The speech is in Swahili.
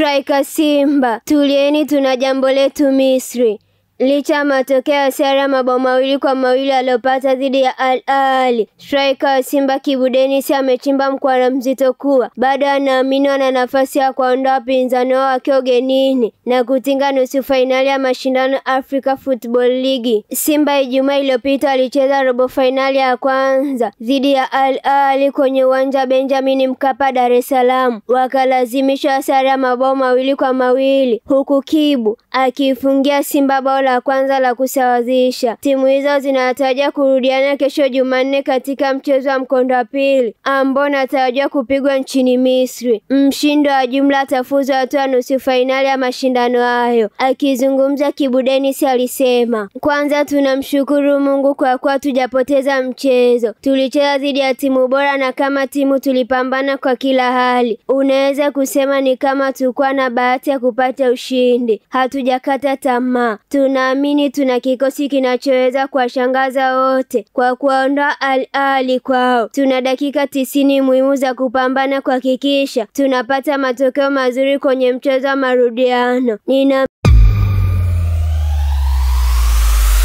Striker Simba, tulieni, tuna jambo letu Misri. Licha ya matokeo ya sare mabao mawili kwa mawili aliyopata dhidi ya Al Ahly, striker wa Simba Kibu Denis amechimba mkwara mzito kuwa bado anaamini wana nafasi ya kuwaondoa wapinzani wao wakiwa ugenini na kutinga nusu fainali ya mashindano Africa Football League. Simba Ijumaa iliyopita alicheza robo fainali ya kwanza dhidi ya Al Ahly kwenye uwanja wa Benjamin Mkapa, Dar es Salaam, wakalazimishwa sare ya mabao mawili kwa mawili huku Kibu akiifungia Simba bao la kwanza la kusawazisha. Timu hizo zinatarajia kurudiana kesho Jumanne katika mchezo wa mkondo wa pili ambao unatarajiwa kupigwa nchini Misri. Mshindi wa jumla atafuzu hatua nusu fainali ya mashindano hayo. Akizungumza, Kibu Denis alisema, kwanza tunamshukuru Mungu kwa kuwa tujapoteza mchezo. Tulicheza dhidi ya timu bora na kama timu tulipambana kwa kila hali. Unaweza kusema ni kama tulikuwa na bahati ya kupata ushindi. Hatujakata tamaa. Tunaamini tuna kikosi kinachoweza kuwashangaza wote kwa kuwaondoa Al Ahly kwao. Tuna dakika tisini muhimu za kupambana kuhakikisha tunapata matokeo mazuri kwenye mchezo wa marudiano. Nina